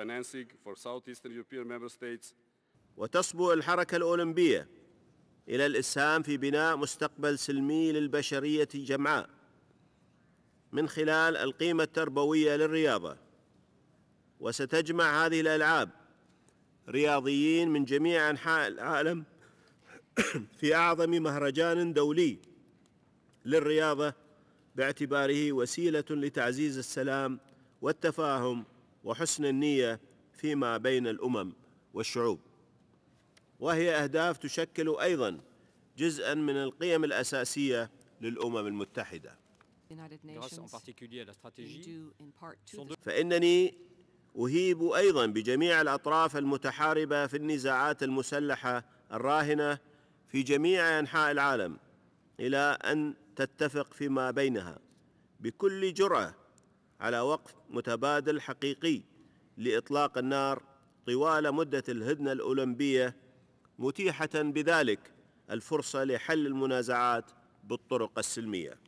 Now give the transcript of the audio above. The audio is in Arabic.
financing for southeastern European member states. وتصبو الحركة الأولمبية إلى الإسهام في بناء مستقبل سلمي للبشرية جمعاء من خلال القيمة التربوية للرياضة. وستجمع هذه الألعاب رياضيين من جميع أنحاء العالم في أعظم مهرجان دولي للرياضة باعتباره وسيلة لتعزيز السلام والتفاهم وحسن النية فيما بين الأمم والشعوب. وهي أهداف تشكل أيضا جزءا من القيم الأساسية للأمم المتحدة. فإنني أهيب أيضا بجميع الأطراف المتحاربة في النزاعات المسلحة الراهنة في جميع أنحاء العالم إلى أن تتفق فيما بينها بكل جرأة على وقف متبادل حقيقي لإطلاق النار طوال مدة الهدنة الأولمبية متيحة بذلك الفرصة لحل المنازعات بالطرق السلمية.